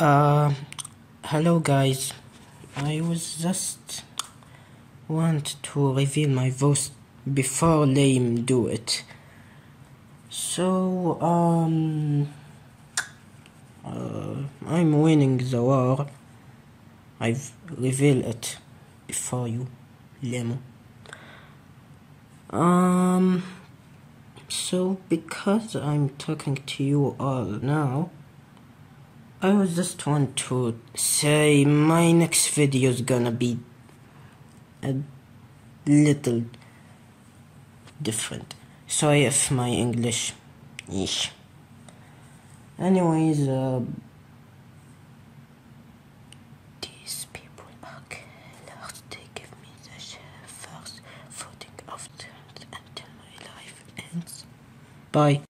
Uh, hello guys. I was just want to reveal my voice before Liam do it. So, um, uh, I'm winning the war. I've revealed it before you, Lemo. Um, so because I'm talking to you all now, I was just want to say my next video is gonna be a little different. Sorry if my English ish. Anyways, uh, these people are killers. They give me the first footing of terms until my life ends. Bye.